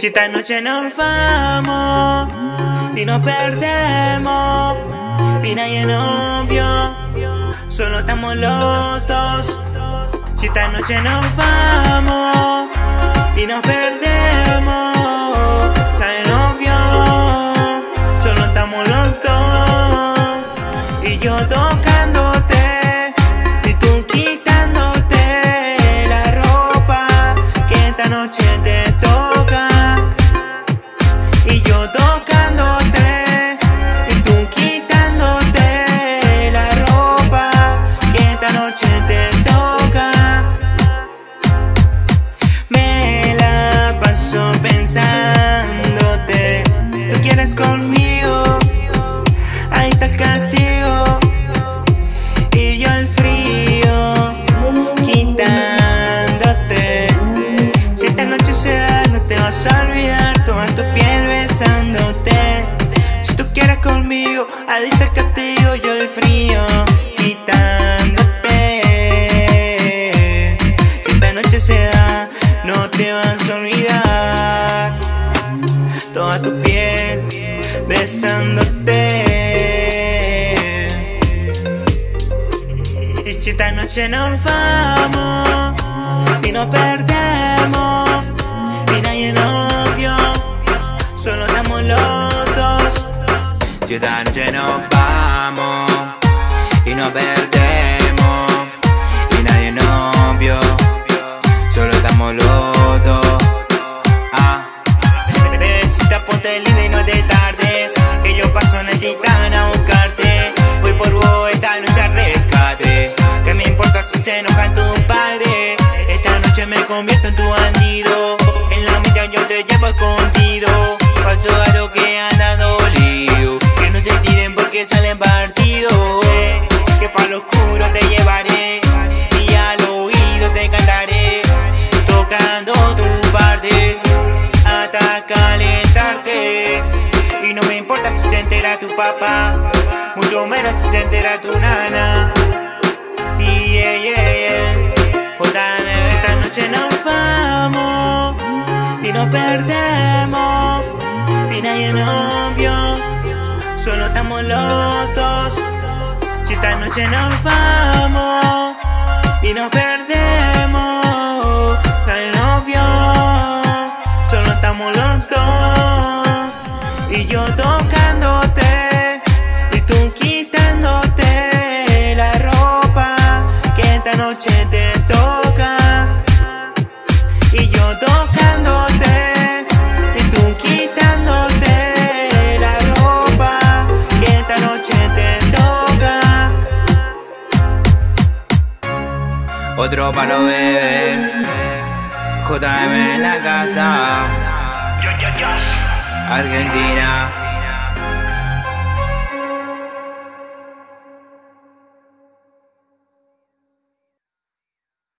Si esta noche nos vamos y nos perdemos y nadie nos vio, solo estamos los dos. Si esta noche nos vamos y nos perdemos, vas a olvidar. Toda tu piel besándote. Si tú quieres conmigo, está el castigo. Yo el frío, quitándote. Si esta noche se da, no te vas a olvidar. Toda tu piel besándote. Y si esta noche nos vamos y nos perdemos y nadie nos vio, solo estamos los dos. Si esta noche nos vamos. Y nos perdemos salen partidos. Sé que pa' lo oscuro te llevaré. Y al oído te cantaré. Tocando tus partes hasta calentarte. Y no me importa si se entera tu papá, mucho menos si se entera tu nana. Yeah, yeah, yeah. Jodame, esta noche nos vamos y nos perdemos. Y nadie nos vio, solo estamos los dos. Si esta noche nos vamos y nos perdemos, nadie nos vio, solo estamos los dos. Y yo tocándote Otro palo bebé, JM en la casa, Argentina.